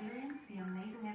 Experience the amazing